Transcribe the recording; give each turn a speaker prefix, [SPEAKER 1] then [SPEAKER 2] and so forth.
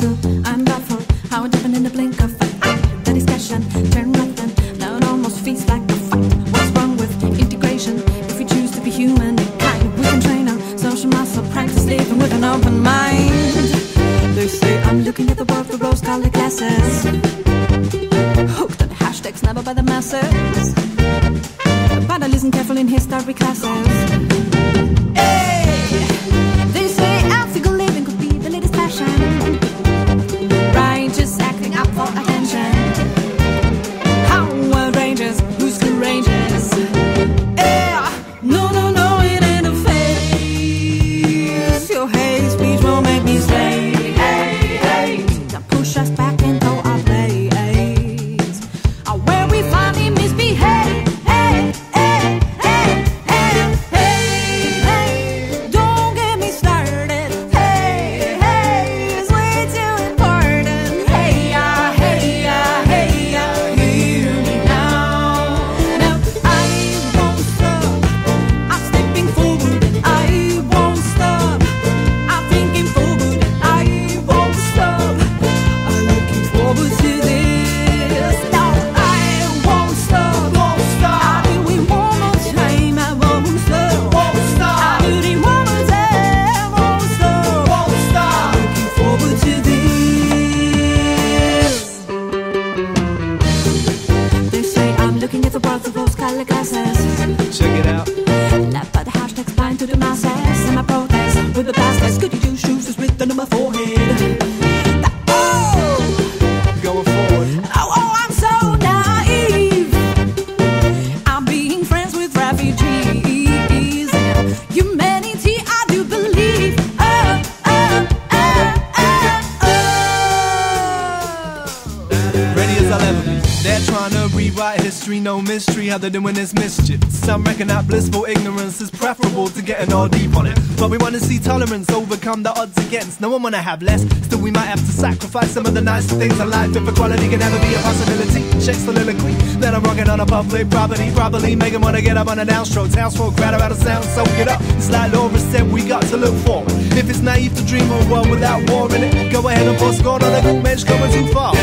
[SPEAKER 1] I'm baffled. How it happened in the blink of an eye. The discussion turned right. Now it almost feels like a fight. What's wrong with integration? If we choose to be human kind, we can train our social muscle. Practice living with an open mind. They say I'm looking at the world through rose-colored glasses. Hooked on hashtags, never by the masses. But I listen carefully in history classes.
[SPEAKER 2] Check it out.
[SPEAKER 1] Led by the hashtags blind to the masses. And my protest with the blasters Goody two shoes is written on my forehead Oh,
[SPEAKER 2] Going forward.
[SPEAKER 1] oh, oh, I'm so naive. I'm being friends with refugees. Humanity I do believe. Oh, oh, oh, oh, oh.
[SPEAKER 2] Ready as I'll ever be. They're trying to rewrite history, no mystery how they're doing this mischief. Some reckon that blissful ignorance is preferable to getting all deep on it. But we want to see tolerance overcome the odds against. No one want to have less, still we might have to sacrifice some of the nicer things in life if equality can never be a possibility. Check soliloquy, then I'm rocking on a public property, probably make 'em wanna get up on a downstroke. Townsfolk crowd out of sound, soak it up. It's like Laura said, we got to look forward. If it's naive to dream of a world without war in it, go ahead and post score on the good mensch going too far.